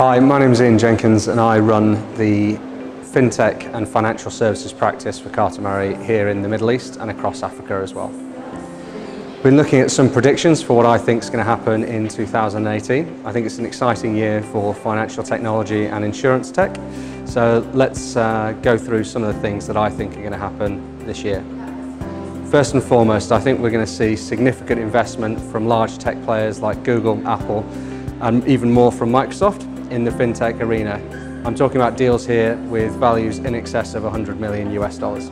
Hi, my name is Ian Jenkins and I run the FinTech and Financial Services practice for Carter Murray here in the Middle East and across Africa as well. We've been looking at some predictions for what I think is going to happen in 2018. I think it's an exciting year for financial technology and insurance tech. So let's uh, go through some of the things that I think are going to happen this year. First and foremost, I think we're going to see significant investment from large tech players like Google, Apple, and even more from Microsoft in the fintech arena. I'm talking about deals here with values in excess of 100 million US dollars.